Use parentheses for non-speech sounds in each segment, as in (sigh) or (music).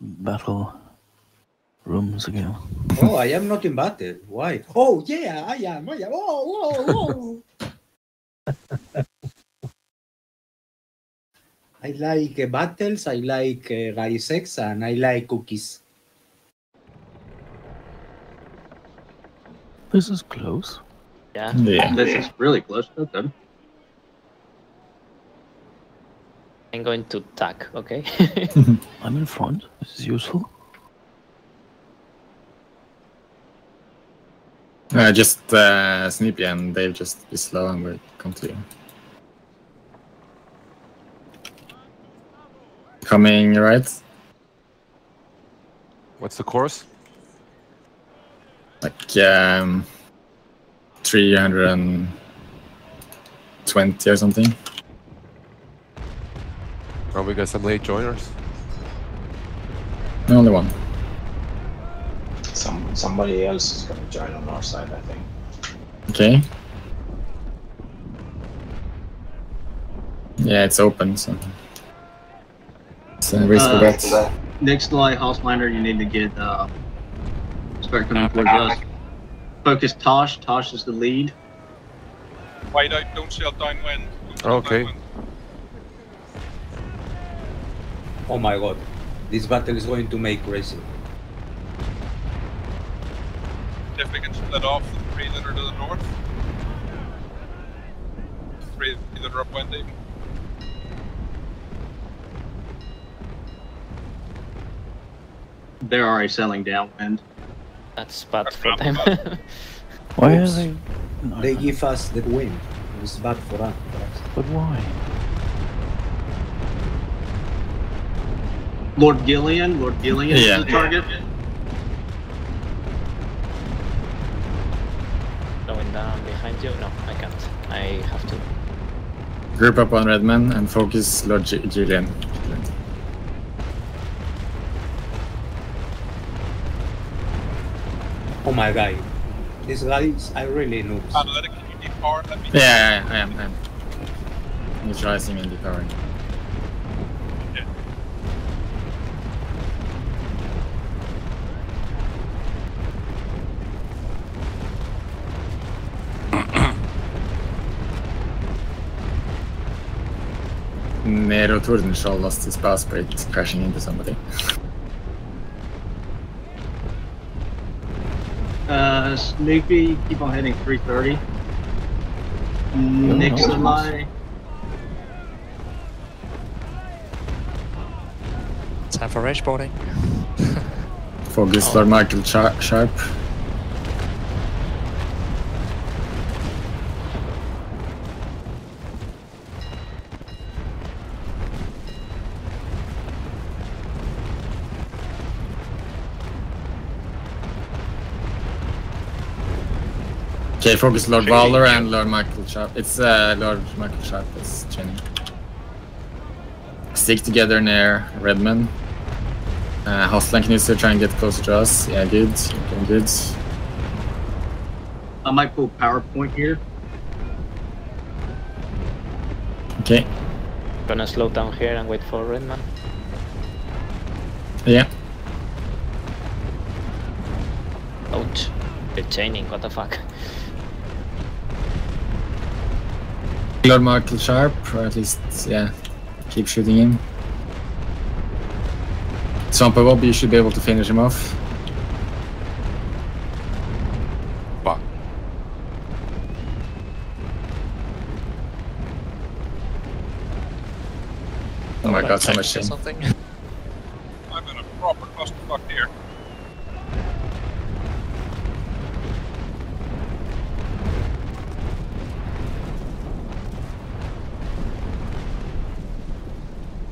battle rooms again. Oh, I am not in battle. Why? Oh, yeah, I am. I am. Oh, whoa, whoa. (laughs) I like uh, battles, I like uh, guy sex, and I like cookies. This is close. Yeah. Yeah. This is really close. That's good. I'm going to tack, okay? (laughs) I'm in front. This is useful. Uh, just uh, Snoopy and Dave just be slow and we'll come to you. Coming right, What's the course? like um, 320 or something. Oh, we got some late joiners. The Only one. Some somebody else is gonna join on our side, I think. Okay. Yeah, it's open, so it's a risky Uh, bet. Next July Houselander, you need to get uh start coming towards us. Focus Tosh. Tosh is the lead. Wide out, don't sail downwind. Don't sail Okay. downwind. Oh my god. This battle is going to make crazy. If we can split off the three that are to the north. Three that are upwind even. They're already sailing downwind. That's bad for them. Why Oops. are they? No, They give us the wind. It's bad for us. But why? Lord Gillian. Lord Gillian Yeah. is the target. Going down behind you? No, I can't. I have to. Group up on Redman and focus Lord G- Julian. Oh my god. These guys I really noobs. Analytic, can you need power? Let me Yeah, yeah, I am. I am. Neutralizing and devouring. Okay. Nero Tordenskjold lost his passport crashing into somebody. Uh, Snoopy, keep on heading 330. Nikolai, Time for rage boarding. Focus Lord Michael Char- Sharp. Okay, focus Lord Waller and Lord Michael Sharp. It's uh, Lord Michael Sharp that's training. Stick together near Redman. Uh, Hostline needs to try and get closer to us. Yeah, good. Doing good. I might pull PowerPoint here. Okay. Gonna slow down here and wait for Redman. Yeah. Ouch. The chaining, what the fuck? Lord Michael Sharp, or at least, yeah, keep shooting him. Swamper Bob, you should be able to finish him off. Fuck. Oh my god, so much to do shame. something. I'm in a proper clusterfuck here.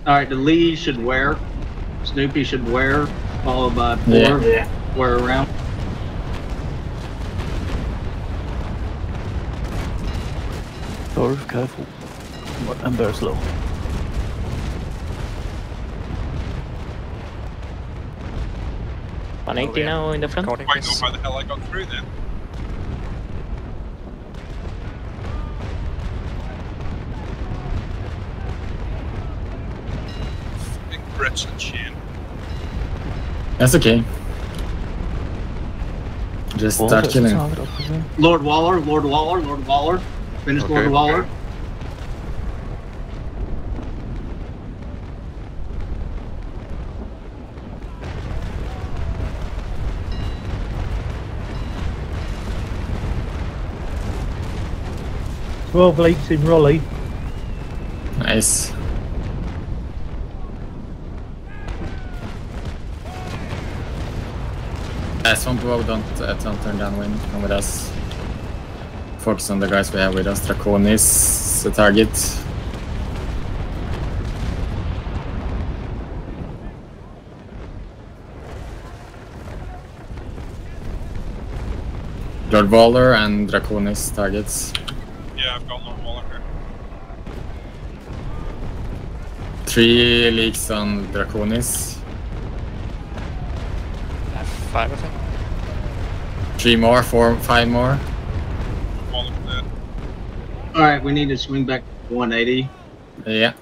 All right, the lead should wear. Snoopy should wear, followed by four. Yeah. Wear around. Thor, careful. I'm very slow. One eighty oh, yeah. now in the front. Recording Quite know how the hell I got through then. Big Brits and That's okay. Just Well, start that's the killing. target, I presume. Lord Waller, Lord Waller, Lord Waller. Finish Okay, Lord okay. Waller. Twelve leaks in Raleigh. Nice. Uh, Swamp Wow, don't, uh, don't turn downwind. Come with us. Focus on the guys we have with us. Draconis, the target. Lord Valler and Draconis targets. Yeah, I've got Lord Waller here. Three leaks on Draconis. I have five, I think. Three more, four, five more. Lord Waller's dead. All right, we need to swing back 180. Yeah.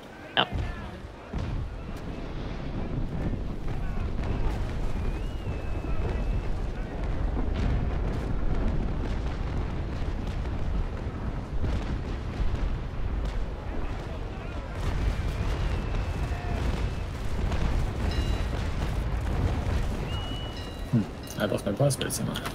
Yep. I lost my password somehow.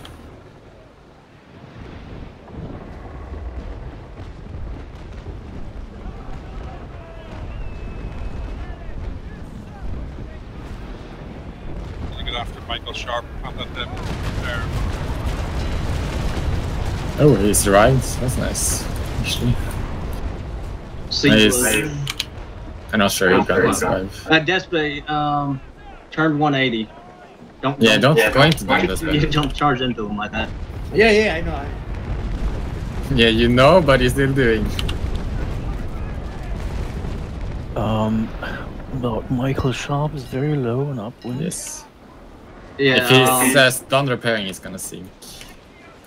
Gonna get after Michael Sharp at that dip there. Oh, he survived. That's nice. Actually, Siege Nice. load. I'm not sure he can survive. Uh, Despe, um, turn 180. Don't. Yeah, don't go into them this You (laughs) don't charge into them like that. Yeah, yeah, I know. I... Yeah, you know, but he's still doing. Um, but Michael Sharp is very low and upwind. Yes. Yeah. if he um, says done repairing, he's gonna sink.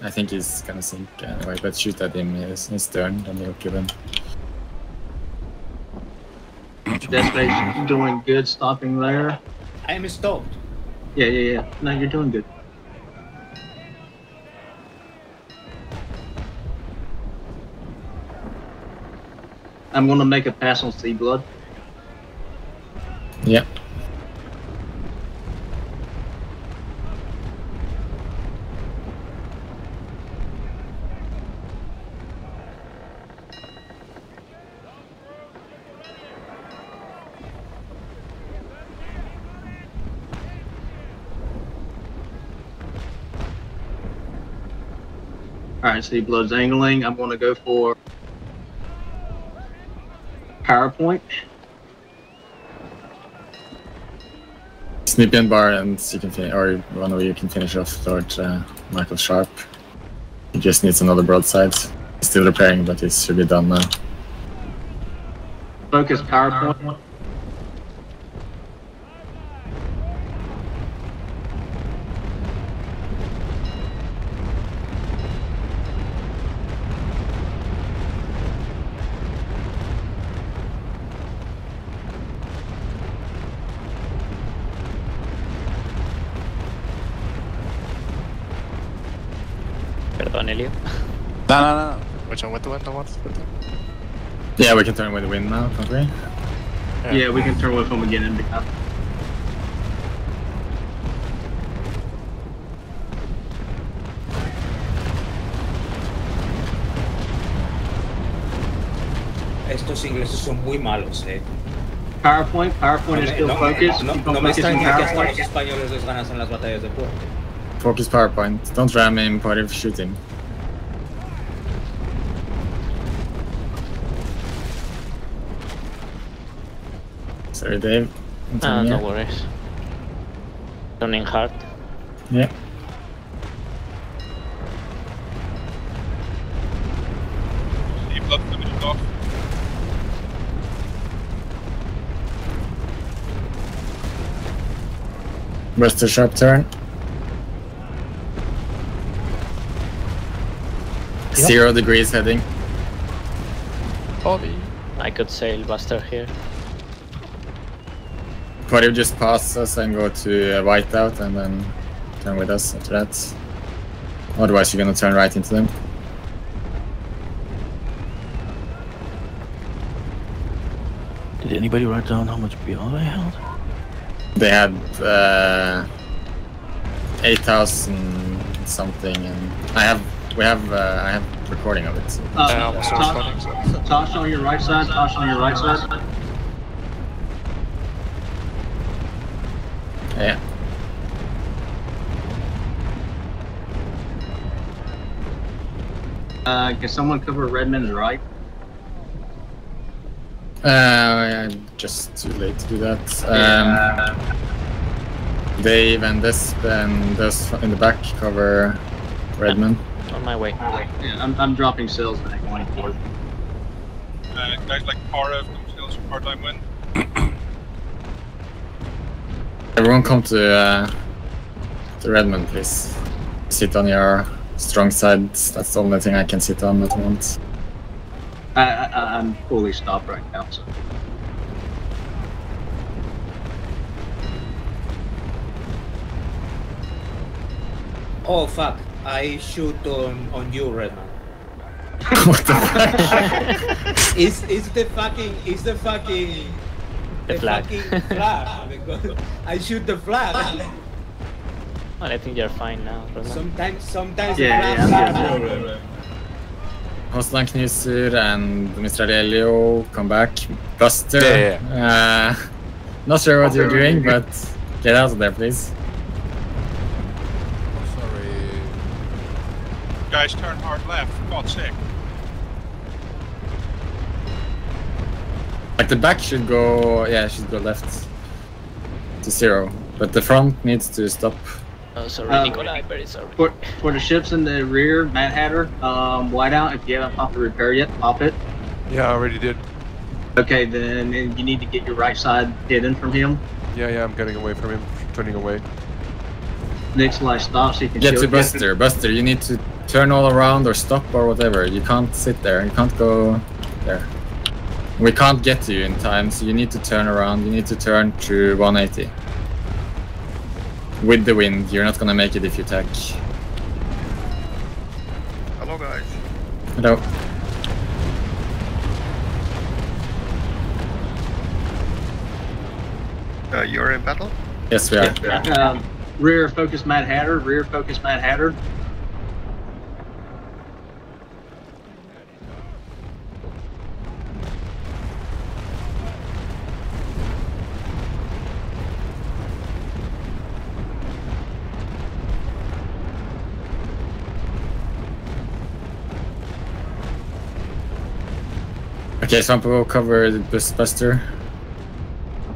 I think he's gonna sink anyway, but shoot at him his, his turn, then he'll kill him. Despe's doing good stopping there. I am stopped. Yeah, yeah, yeah. No, you're doing good. I'm gonna make a pass on Sea Blood. Yeah. Alright, Sea Blood's angling. I'm gonna go for PowerPoint. Snip in bar and you can fin- or one of you can finish off Lord uh, Michael Sharp. He just needs another broadside. Still repairing, but it should be done now. Focus PowerPoint. Perdón, Elio. (laughs) No, no, no. Which one with the window? What's with the... Yeah, we can turn with the wind now, can't we? Yeah, we can turn with him again and uh, Estos ingleses son muy malos, eh. PowerPoint. PowerPoint is still no, focused. no- Keep no on me focusing extraña que hasta los PowerPoint. españoles les ganas en las batallas de puerto. Focus PowerPoint. Don't ram him, party shoot him. Sorry, Dave. I'm Ah, telling no worries. Turning hard. Yeah. Sea Blood finished off. Where's the sharp turn? Zero degrees heading. Bobby. I could sail Buster here. Party will just pass us and go to uh, whiteout and then turn with us after that. Otherwise, you're gonna turn right into them. Did anybody write down how much BR they held? They had uh, 8,000 something, and I have we have uh, I have recording of it. so- Uh, I Tosh, so. Tosh on your right side. Tosh on your right side. Uh, can someone cover Redman's right? Uh, I'm just too late to do that. Um, Dave and this and this in the back cover Redman. On my way. Yeah, I'm, I'm dropping cells back going forward. Uh, guys like Para, if themselves for part-time win. Everyone come to uh, to Redmond, please. Sit on your strong side. That's the only thing I can sit on at the moment. I, I, I'm fully stopped right now, so. Oh fuck! I shoot on on you, Redman. (laughs) what the (laughs) fuck? It's it's the fucking it's the fucking The flag. fucking flag. because (laughs) I shoot the flag. Well, I think you're fine now, Sometimes sometimes Yeah, the yeah, flag I'm. Hoslan Knusur and Mr. Elio come back. Buster. Yeah, Uh, not sure what you're doing, but get out of there, please. Sorry. Guys, turn hard left, for God's sake. Like the back should go, yeah, should go left to zero, but the front needs to stop. Oh, sorry, Uh, Nikolai, very sorry. For, for the ships in the rear, Mad Hatter, um, whiteout, if you haven't popped the repair yet, pop it. Yeah, I already did. Okay, then then you need to get your right side hidden from him. Yeah, yeah, I'm getting away from him, turning away. Next Nikolai stops, he can Get to shield- Buster. Buster, you need to turn all around or stop or whatever. You can't sit there. You can't go there. We can't get to you in time, so you need to turn around. You need to turn to 180. With the wind, you're not gonna make it if you attack. Hello, guys. Hello. Uh, you're in battle? Yes, we are. Um, rear focus Mad Hatter, rear focus Mad Hatter. Okay, Swamp will cover the bus Buster.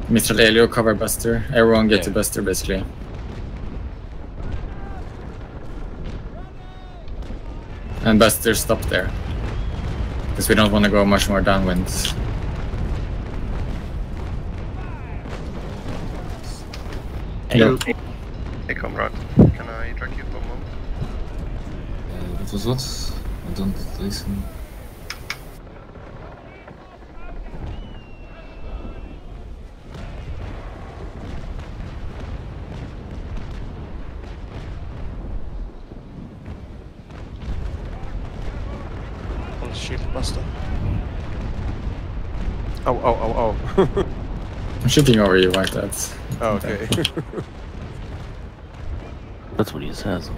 Mr. Elio cover Buster. Everyone get Yeah. to Buster basically. And Buster stop there. Because we don't want to go much more downwind. Hello. Hey, comrade. Can I drag you for a moment? Uh, wat was wat? I don't listen. On shield buster. Oh, oh, oh, oh. (laughs) I'm shooting over you like that. oh okay. (laughs) That's what he says.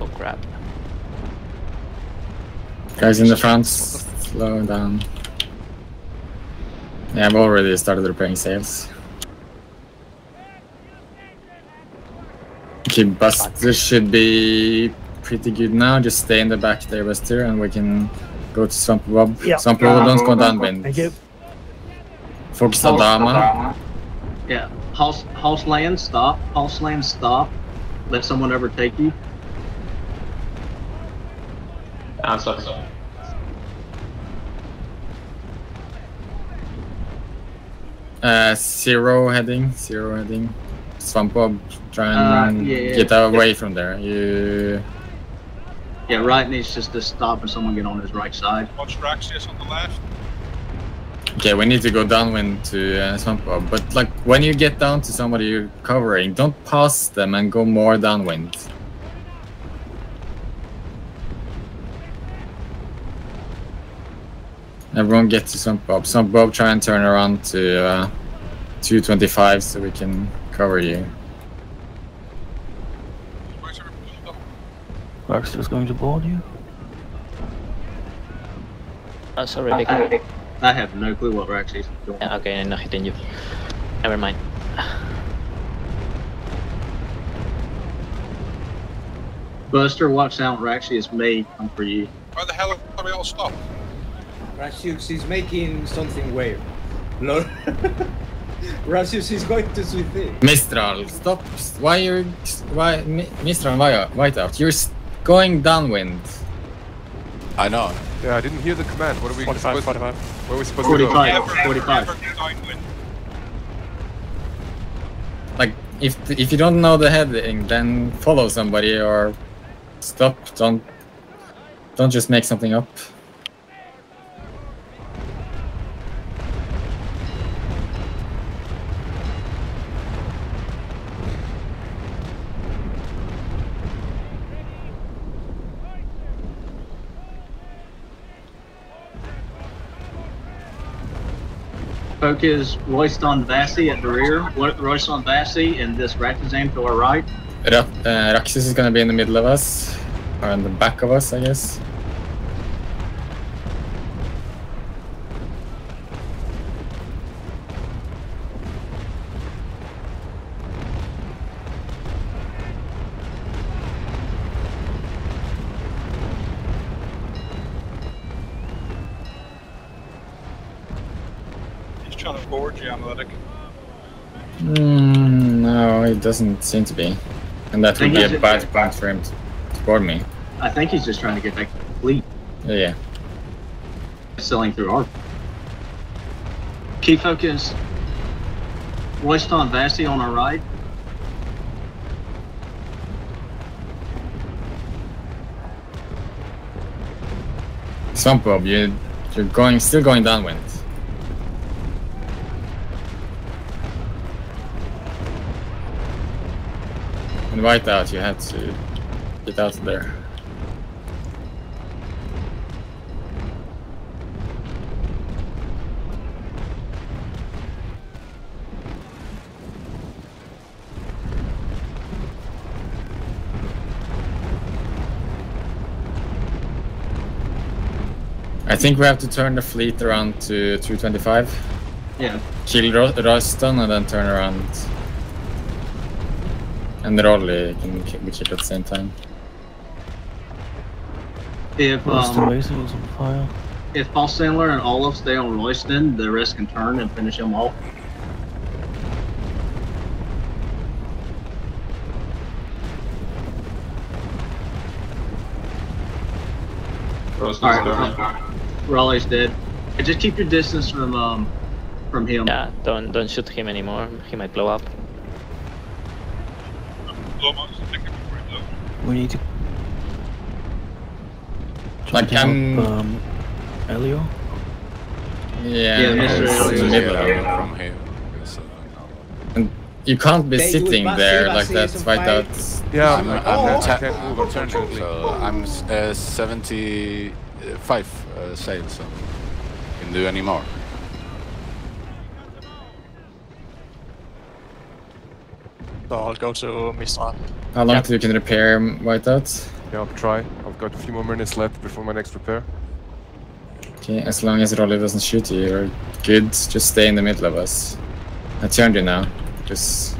Oh, crap. Guys in the front, slow down. Yeah, I've already started repairing sails. Okay, Buster should be pretty good now. Just stay in the back there, Buster, and we can go to Swamp Bob. Yeah. Swamp Bob, don't go downwind. Thank you. Focus on Dama. Yeah, House House land, stop. House land, stop. Let someone overtake you. Answer. So. Uh, zero heading, zero heading. Swamp Bob, try Uh, and yeah, get yeah. away from there. You Yeah, right needs just to stop and someone get on his right side. Watch Raxius on the left. Okay, we need to go downwind to uh, Swamp Bob. But like when you get down to somebody you're covering, don't pass them and go more downwind. Everyone get to Swamp Bob. Swamp Bob, try and turn around to uh, 225 so we can cover you. Where's everybody go? Baxter's going to board you. Oh, sorry, Vic. I have no clue what Rex is doing. Yeah, okay, I'm not hitting you. Never mind. Buster, watch out. Raxi is me. Come for you. Why the hell are we all stopped? Rasius is making something weird. Lol. (laughs) Rasius is going to suicide. Mistral, stop! Why you're why Mistral and White- Whiteout? You're s- going downwind. I know. Yeah, I didn't hear the command. What are we 45, supposed 45. To, where are we supposed to go? 45. 45. never get downwind. Like if if you don't know the heading, then follow somebody or stop. Don't don't just make something up. Focus Royston Vasey at the rear. Royston Vasey and this Ratazam to our right. Ra- uh, is gonna be in the middle of us, or in the back of us, I guess. He's trying to board you, analytic. Mm, no, it doesn't seem to be, and that would be a bad point for him to, to board me. I think he's just trying to get back to the fleet. Yeah, yeah. Selling through our. Key focus. Royston Vasey on our right. Some Bob, you you're going still going downwind. And Whiteout, you had to get out of there. I think we have to turn the fleet around to 225. Yeah. Kill Ro- Roston and then turn around. And Rolly can ki- we kill at the same time. If um, Racer is on fire. if Paul Sandler and Olaf stay on Royston, the rest can turn and finish him off. Roast All is right. turning. Raleigh's dead. Just keep your distance from um from him. Yeah, don't don't shoot him anymore. He might blow up. Blow him out, just take him before he blows. We need to. Try Like, to help, I'm- um, Elio. Yeah, Yeah, Mr. it's in the Elliot. middle. Yeah, from here. because, uh, You can't be They sitting Basti, there Basti like that. is on Whiteout. Yeah, I'm, I'm, Oh, I'm, I ta- can't move, unfortunately. so I'm uh, 75 uh, sails, so can do any more. So I'll go to Mistral. How long Yeah. till you can repair Whiteout? Yeah, I'll try. I've got a few more minutes left before my next repair. Okay, as long as Rolly doesn't shoot you, you're good. Just stay in the middle of us. I turned you now. Just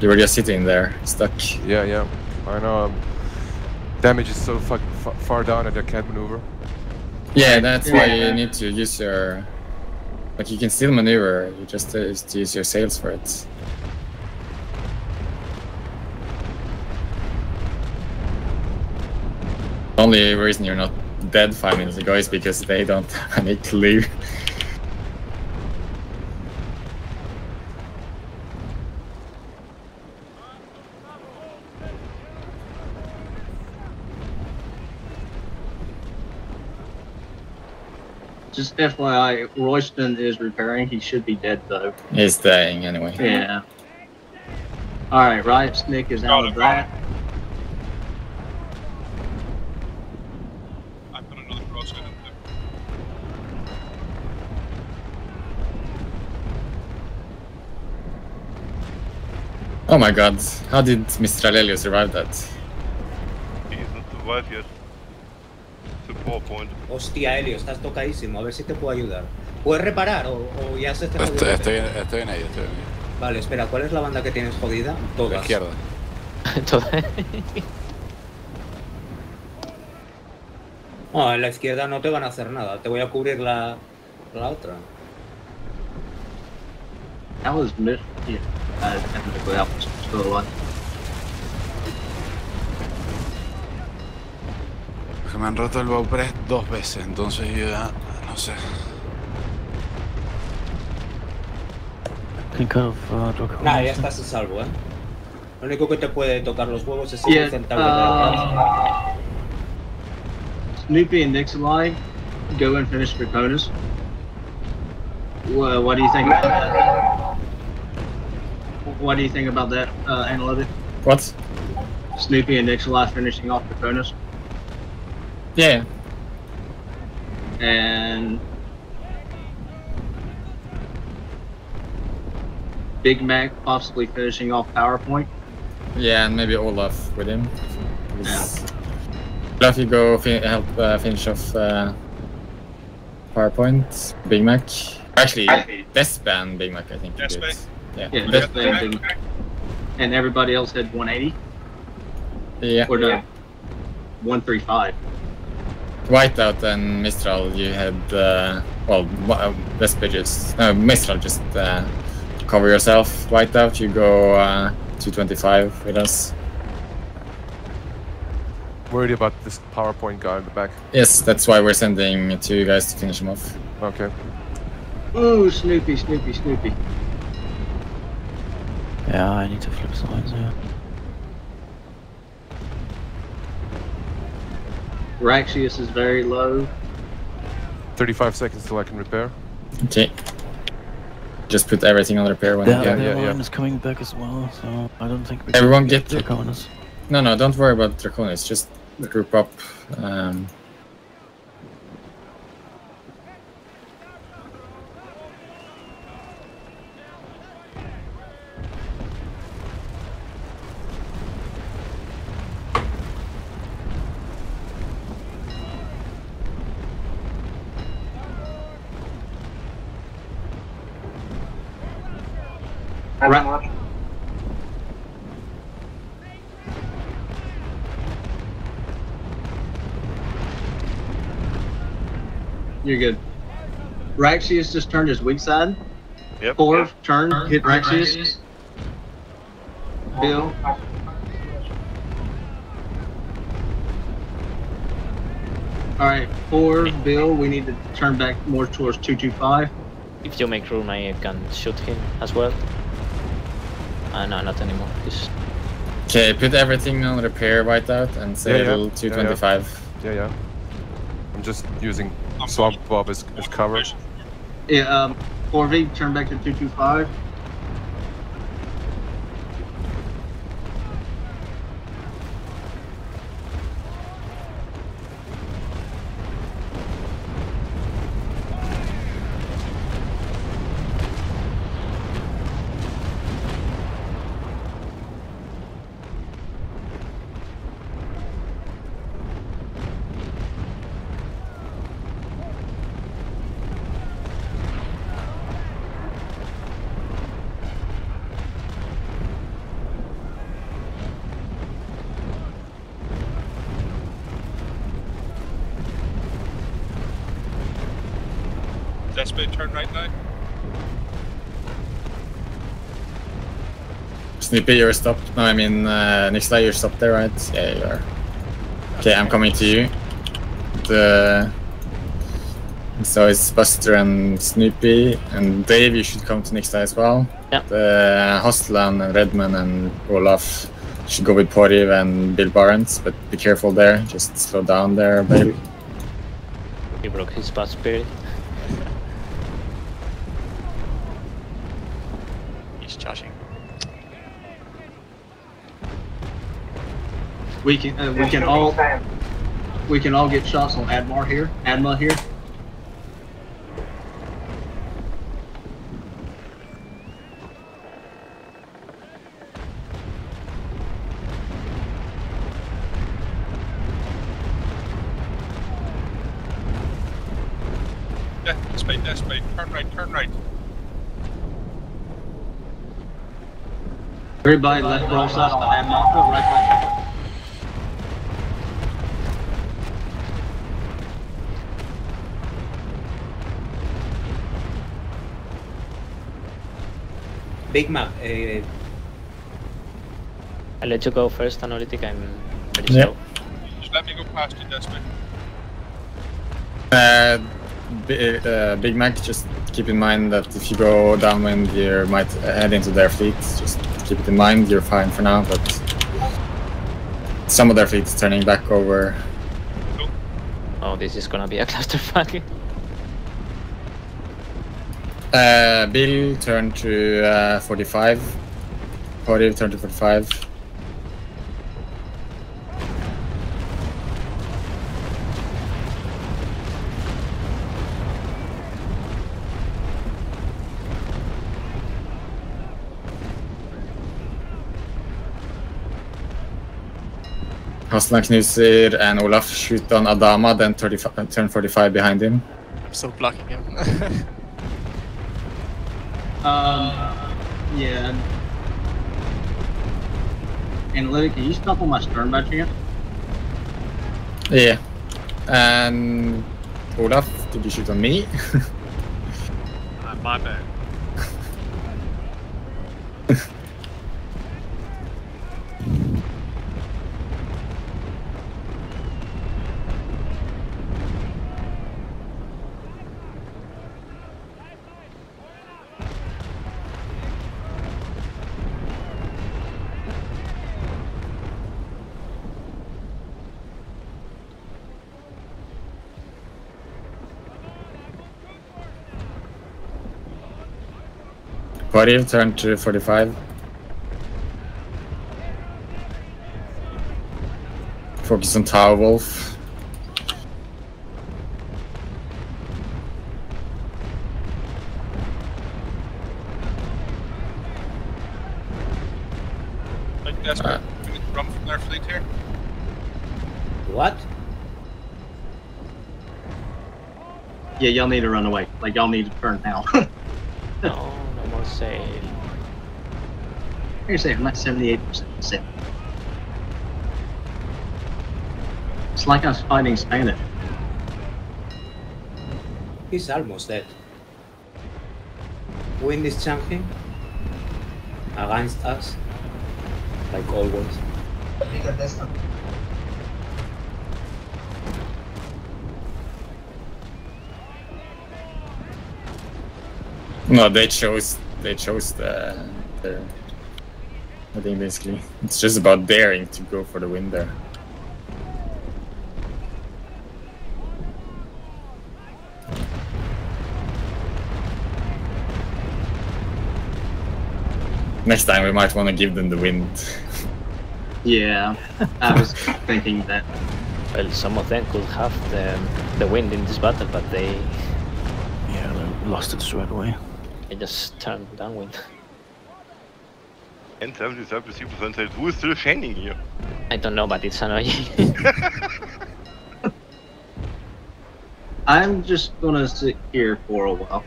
you were just sitting there, stuck. Yeah, yeah. I know. Um, damage is so fuck, far down that I can't maneuver. Yeah, that's why you need to use your. Like you can still maneuver. You just uh, use your sails for it. Only reason you're not dead five minutes ago is because they don't (laughs) have any clue. Just FYI, Royston is repairing. He should be dead though. He's dying anyway. Yeah. All right, right. Nick is out of that. Oh my god, how did Mr. Alelio survive that? He's not survived yet. It's a poor point. Hostia, Helio, estás tocadísimo. A ver si te puedo ayudar. ¿Puedes reparar o, o ya se te jodió? Estoy, estoy, en- estoy en ello, estoy en ello. Vale, espera, ¿cuál es la banda que tienes jodida? La Todas. izquierda. No, (laughs) en la izquierda no te van a hacer nada. Te voy a cubrir la, la otra. That was technically, that was still alive. Que me han roto el Baupress dos veces, entonces yo ya no sé. Uh. Nada, ya estás a salvo, ¿eh? Lo único que te puede tocar los huevos es el Yeah, centauro de Snoopy and Nixalai, go and finish Draconis. Wha- what do you think about that? What do you think about that uh, analytic? What? Snoopy and Nixalai finishing off Draconis. Yeah, and Big Mac possibly finishing off PowerPoint. yeah, and maybe Olaf with him. He's- Olaf, you go fi help uh, finish off uh, PowerPoint, Big Mac. Actually, best band Big Mac, I think. you Yes, did. mate. Yeah, Yeah, best- that's the And everybody else had 180 yeah. or no, 135. Whiteout and Mistral, you had uh, well, wha- uh, best pitches. No, Mistral just uh, cover yourself. Whiteout, you go uh, 225 with us. Worried about this PowerPoint guy in the back. Yes, that's why we're sending two guys to finish him off. Okay. Ooh, Snoopy, Snoopy, Snoopy. Yeah, I need to flip sides, yeah. Raxius is very low. 35 seconds till I can repair. Okay. Just put everything on repair when Their, yeah, can. yeah, yeah. line is coming back as well, so I don't think we Everyone can get- Draconis. No, no, don't worry about Draconis. Just group up. Um, Ra- You're good. Raxius just turned his weak side. Yep. Four, turn, hit Raxius. Bill. Alright, four, Bill, we need to turn back more towards 225. If you make room, I can shoot him as well. Uh, no, not anymore. He's okay, put everything on repair right Whiteout and say Yeah, yeah. little 225. Yeah, yeah. I'm just using Swamp Bob as, as cover. Yeah, um, 4V, turn back to 225. Despe, turn right now. Snippy, you're stopped. No, I mean, uh, Nixla, you're stopped there, right? Yeah, you are. Okay, I'm coming to you. The... So it's Buster and Snoopy, and Dave, you should come to Nixla as well. Yeah. The Hostland and Redman and Olaf should go with Poriv and Bill Barnes, but be careful there. Just slow down there, Bill. he broke his bad spirit. He's charging. We can uh, we can all we can all get shots on Admar here. Adma here. Death speed, death speed. Turn right, turn right. Everybody left broadside on Admar. Right. Big Mac, uh, I'll let you go first, Analytic. I'm pretty Yeah. slow. Just let me go past you, death speed. Uh, B- uh, Big Mac, just keep in mind that if you go downwind, you might head into their fleet. Just keep it in mind. You're fine for now, but some of their fleet is turning back over. Oh, this is gonna be a (laughs) clusterfuck. Uh, Bill, turn to uh, 45. Cody, turn to 45. Hassan Knuser and Olaf shoot on Adama, then 35, turn 45 behind him. I'm still blocking him. Um, yeah. Analytic, can you stop on my stern by chance? Yeah. And Olaf, did you shoot on me? (laughs) Uh, my bad. Cody, turn to 45. Focus on Tower Wolf. Like death speed. We need to run from their fleet here. what? Yeah, y'all need to run away. Like y'all need to turn now. (laughs) No, no more sail. Here, say I'm at 78% set. It's like I was fighting Spanish. He's almost dead. Wind is chunking against us, like always. No, they chose. They chose the. the I think basically it's just about daring to go for the win there. Next time we might want to give them the wind. Yeah, I was thinking that. Well, some of them could have the, the wind in this battle, but they, Yeah, they lost it straight away. They just turned downwind. And 77% said, who is still shining here? I don't know, but it's annoying. (laughs) I'm just gonna sit here for a while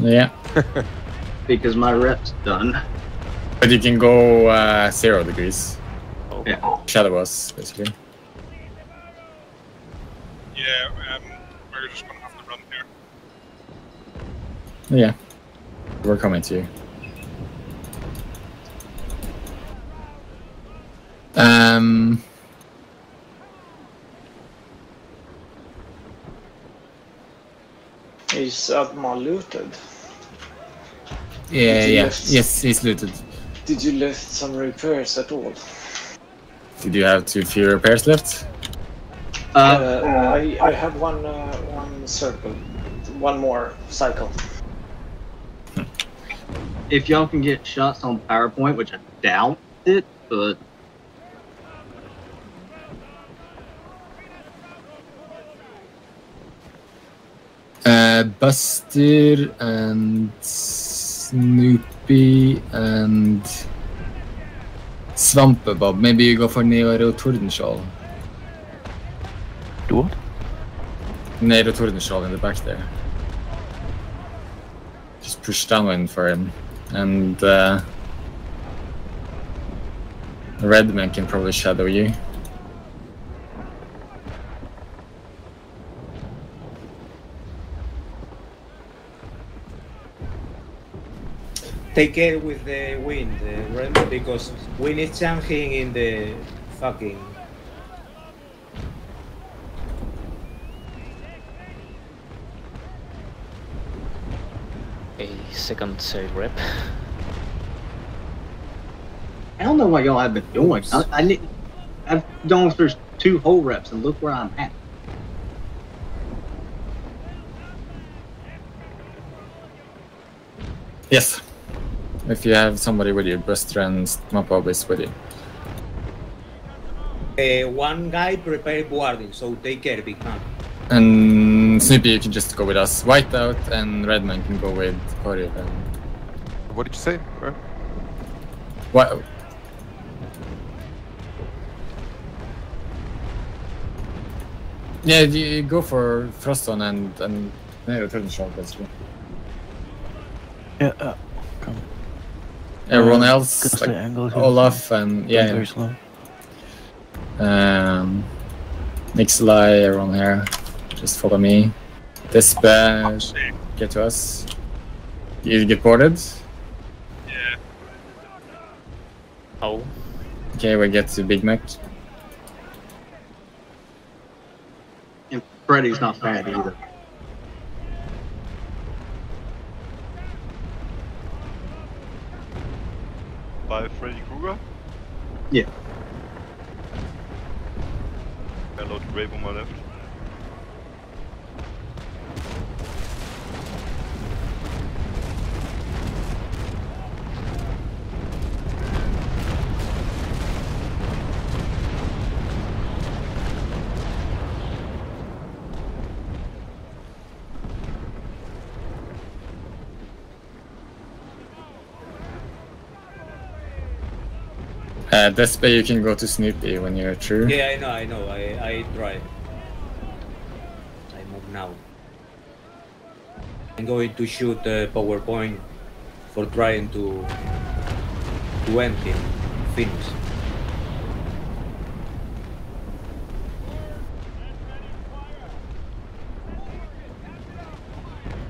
Yeah, (laughs) because my rep's done. but you can go uh, zero degrees. oh, Yeah. Shadow us basically. Yeah, um, we're just gonna Yeah, we're coming to you. Um, Is Admiral looted? yeah, Did yeah, lift- yes, he's looted. Did you lift some repairs at all? Did you have two few repairs left? Uh, Uh, I, I have one uh, one circle, one more cycle. If y'all can get shots on PowerPoint, which I doubt it, but Uh, Buster and Snoopy and Svampebob. Maybe you go for Nero Tordenskjold. Do what? Nero Tordenskjold in the back there. Just push downwind for him. And uh, Redman can probably shadow you. Take care with the wind, uh, Raymond, because we need something in the fucking. A second save rep. I don't know what y'all have been doing. I, I need, I've gone through two whole reps and look where I'm at. Yes. If you have somebody with you, best friends, Svampebob is with you. Uh, one guy prepare boarding, so take care, big man. And Snoopy, you can just go with us. Whiteout and Redman can go with Cory. And... What did you say? Where? What? Yeah, you you go for Froston and and Nero Tordenskjold, basically. Yeah, uh, come. Everyone Uh, else, like angled. Olaf and Going yeah, Very slow. um, Nixlai, everyone here, just follow me. Dispatch, get to us. You get boarded. Yeah. Oh, Okay, we get to Big Mac. And Freddy's not bad either. By Freddy Krueger? Yeah. I load rape on my left. Uh, this way you can go to Snoopy when you're through. Yeah, I know, I know. I I try. I move now. I'm going to shoot uh, PowerPoint for trying to to end him, finish.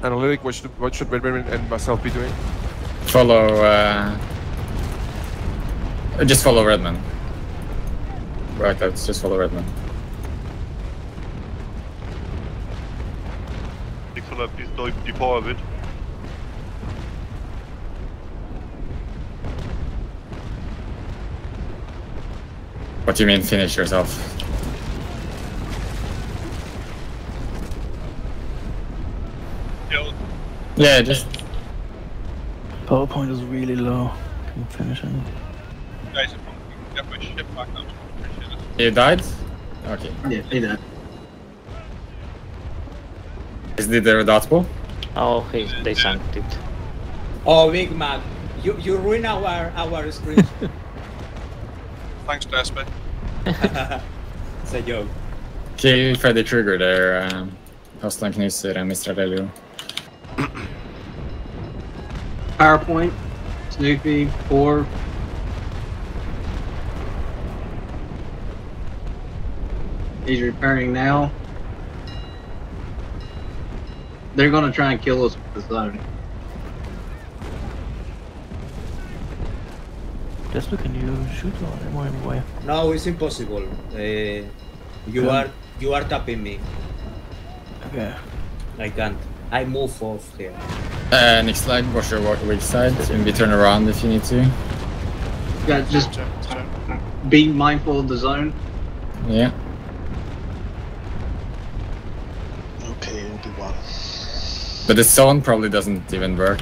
Analytic, what should, what should Redman and myself be doing? Follow. Uh, Uh, just follow Redman. Right, that's just follow Redman. Nixola, please do depower a bit. What do you mean finish yourself? Yo, Yeah, just PowerPoint is really low. Can you finish him? Guys, if I can get my shit back, I would appreciate it. you died. Okay. Yeah, see that. Is it the Redatable? oh, he, they sank it. Oh, Big Mac, you you ruin our our screen. (laughs) Thanks, Despe. (laughs) (laughs) it's a joke. Okay, Freddy Krueger there. Um, Hostland Knuser and Mr. Lelu. PowerPoint, Snoopy, four. He's repairing now. They're gonna try and kill us with the zone. Just can you shoot or am I in way? No, it's impossible. Uh, you Yeah. are you are tapping me. Okay. I can't. I move off here. Uh, next slide, watch your wa- weak side. be turn around if you need to. Yeah, just be mindful of the zone. Yeah. But the zone probably doesn't even work.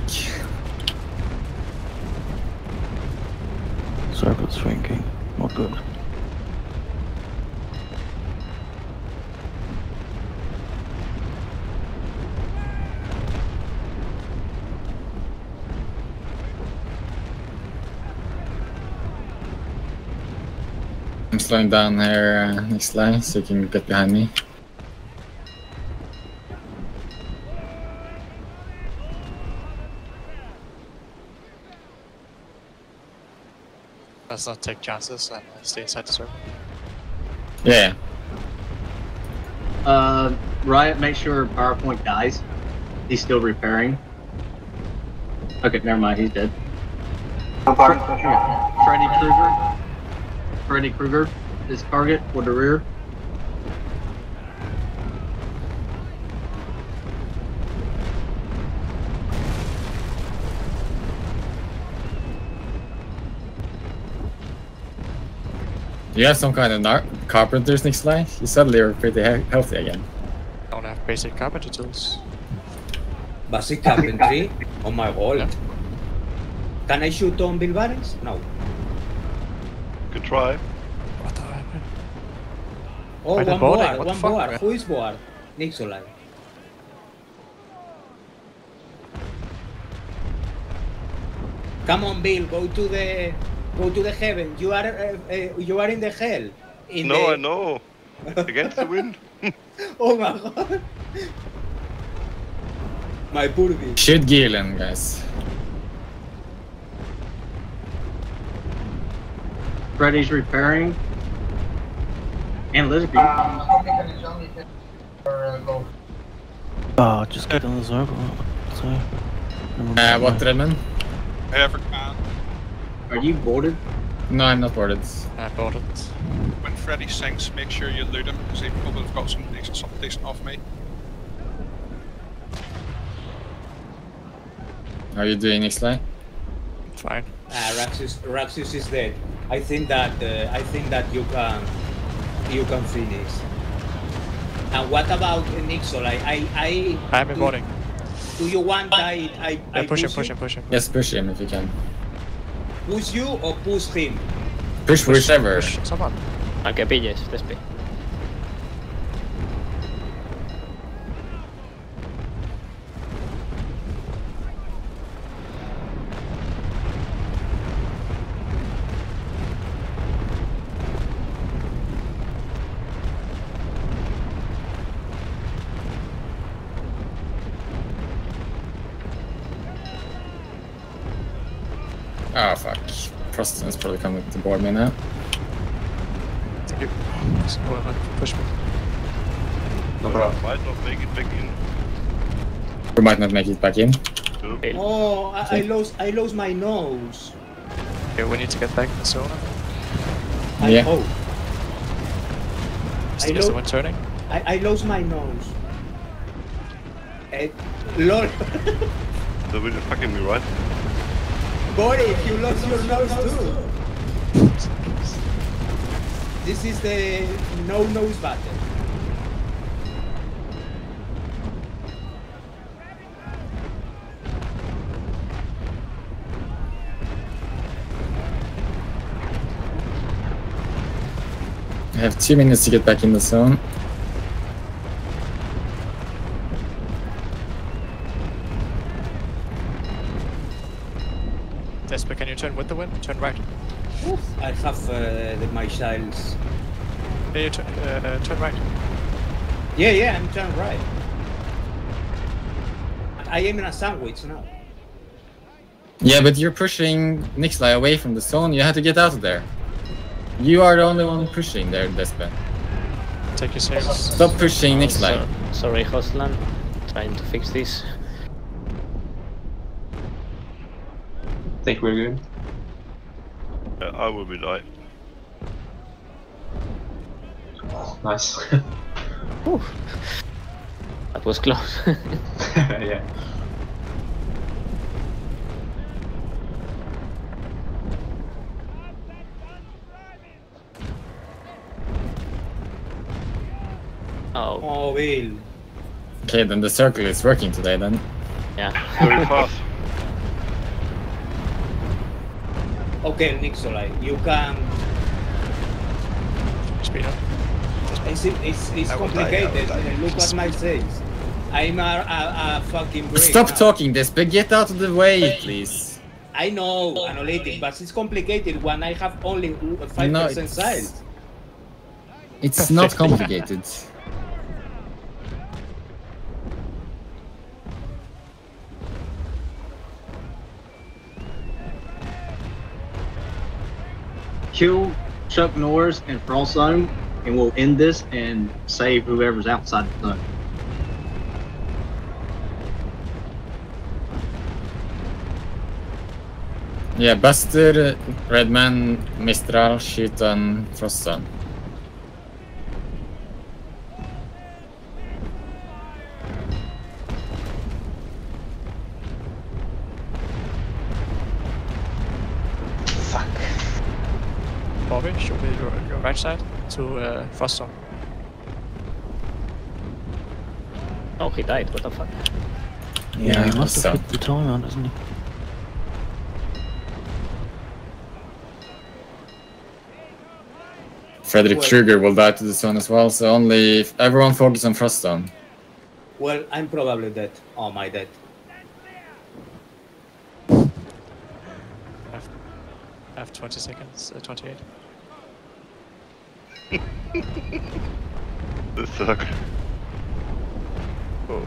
Circle shrinking. Not good. I'm slowing down here, uh, next line, so you can get behind me. Let's not take chances and uh, stay inside the circle. Yeah. Uh, Riot, make sure PowerPoint dies. He's still repairing. Okay, never mind. He's dead. Freddy Krueger. Freddy Krueger is target for the rear. You have some kind of nar- carpenters next line? You suddenly are pretty he- healthy again. I Don't have basic carpenter tools. Basic carpentry? on my god. Can I shoot on Bill Barnes? No. Good try. What the hell? Oh, Why one boarding? board, What one fuck, board. man? Who is board? Nixolai. Come on, Bill. Go to the, go to the heaven. You are, uh, uh, you are in the hell. In no, the... I know. Against the wind. (laughs) Oh my god. My poor Bill. Shoot Gillen, guys. Freddy's repairing. And Lisby. Ah, just get in the circle. So, never Uh, mind. what, Redman? Whoever can. Are you boarded? No, I'm not boarded. I bought it. When Freddy sinks, make sure you loot him because he probably have got some decent, something decent off me. How are you doing next line? Fine. Ah, Raxus, Raxus is dead. I think that uh, I think that you can you can finish. And what about Nixol? I I, I I'm in do- boarding. Do you want I I, Yeah, I push him, push push him, push him. Yes, push him if you can. Push you or push him? Push whichever. Push someone. Al que pilles, despi. Proston's probably coming to board me now. Thank you. Just go ahead, push me. No problem. Might not make it back in. We might not make it back in. Oh, I, I lost I lost my nose. Okay, we need to get back in the zone. I Yeah. hope. Is, I is the turning? I, I lost my nose. Eh, lol. The wind is fucking me, right? Boris, you lost your nose too. This is the no nose battle. I have two minutes to get back in the zone. Desper, can you turn with the wind? Turn right. I have uh, the, my child's. Can you turn, uh, turn right? Yeah, yeah, I'm turning right. I am in a sandwich now. Yeah, but you're pushing Nixley away from the zone. You have to get out of there. You are the only one pushing there, Despen. Take your sails. Stop pushing Nixley. So, sorry, Hostland. Trying to fix this. Think we're good. Yeah, I will be die. Nice. That was close. (laughs) (laughs) yeah. oh, Oh, Bill. Okay, then the circle is working today then. yeah. Very fast. Okay, Nixolai, you can. Speed up. It's it's, it's I will die, I will complicated. die. Look what Mike says. I'm a, a, a fucking brain. Stop huh? talking, Despe. Get out of the way, please. I know analytic, but it's complicated when I have only five No, percent it's- size. It's not complicated. Kill Chuck Norris and Frost Zone, and we'll end this and save whoever's outside the zone. Yeah, Buster, Redman, Mistral, shoot on Frost Zone. Right side to uh, Frost Zone. Oh, he died. What the fuck? Yeah, he must have so- hit the timer, doesn't he? Frederick Well- Kruger will die to the zone as well, so only if everyone focus on Frost Zone. Well, I'm probably dead. Oh my dead. I have, I have 20 seconds, uh, 28. This sucks. Oh.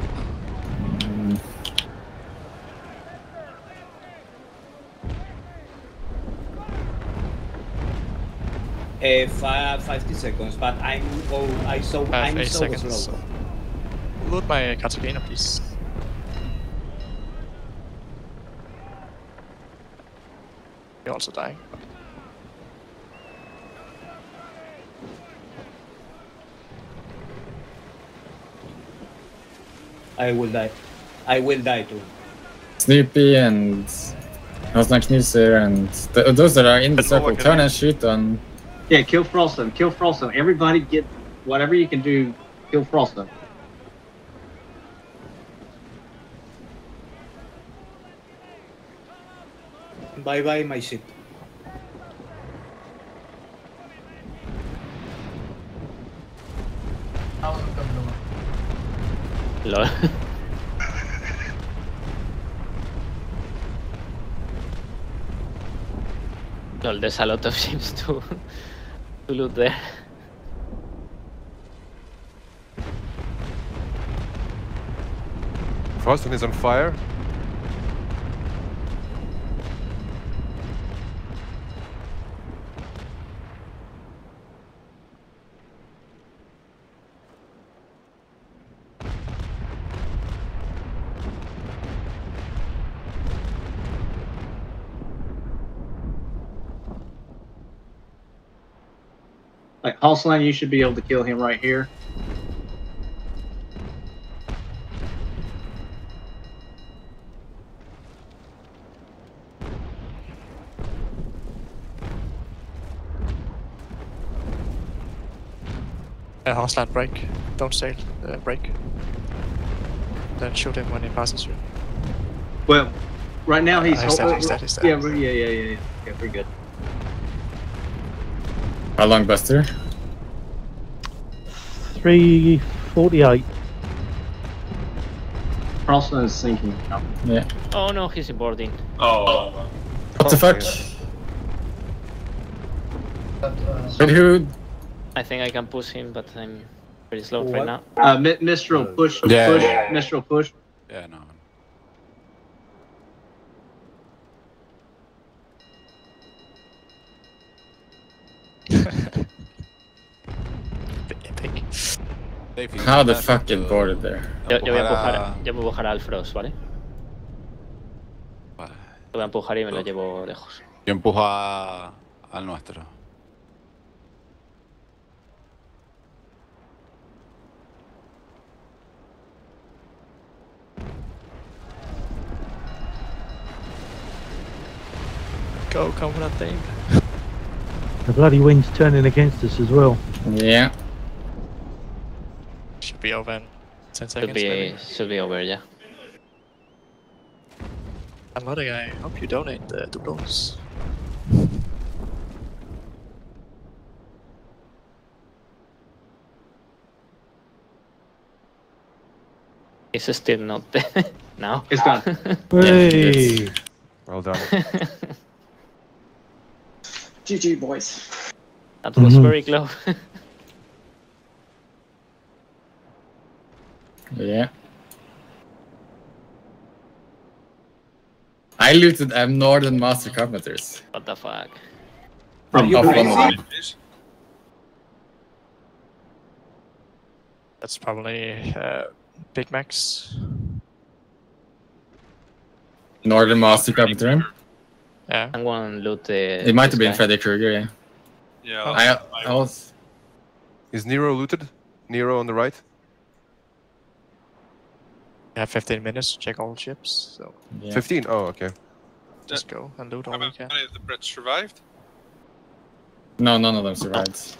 Uh, five, 50 seconds, but I'm oh I so I have I'm 8 so seconds. slow. So. Load my Catalina, please. You're also dying. I will die. I will die too. Snoopy and Osnak Knuser and th- those that are in the That's circle, turn and shoot on. Yeah, kill Frost Zone. Kill Frost Zone. Everybody get whatever you can do. Kill Frost Zone. Bye bye my ship. Lol. (laughs) Lol, there's a lot of ships to, (laughs) to loot there. Froston is on fire. Like Hostline, you should be able to kill him right here. Uh, Horsland, break. Don't sail, uh, break. Then shoot him when he passes you. Well, right now he's. Uh, he's dead, he's dead, he's dead. Yeah, yeah, yeah, yeah, yeah. Yeah, we're good. How long, Buster? 348. Frost Zone is sinking. Yeah. Oh no, he's boarding. Oh. What the fuck? But who? I think I can push him, but I'm pretty slow What? right now. Uh, Mi- Mistral, push, Yeah, push, yeah, yeah. Mistral, push. Yeah, no. Dave, How the intenta fuck get tu- boarded there? Yo, yo voy a empujar empujar, yo voy a empujar al Frost, ¿vale? Vale. Lo voy a empujar y me lo llevo lejos. Yo empujo a- al nuestro. Go, come on, thing. The bloody wind's turning against us as well. Yeah be over in 10 seconds. Should be. Should be over, yeah. Unloading, I hope you donate the doodles. It's still not there. (laughs) now. It's done. (laughs) Hey. Well done. (laughs) GG boys. That was mm -hmm. very close. Yeah. I looted um, Northern Master Carpenters. what the fuck? From you off one crazy? of them. That's probably uh, Big Max. Northern Master Carpenter. Yeah. I'm going to loot the. It might have been guy. Freddy Krueger, yeah. Yeah. I, that's- I was. Is Nero looted? Nero on the right? We have 15 minutes to check all ships, so Yeah. 15? Oh, okay. just go and loot all How we many can. of the Brits survived? No, none of them survived.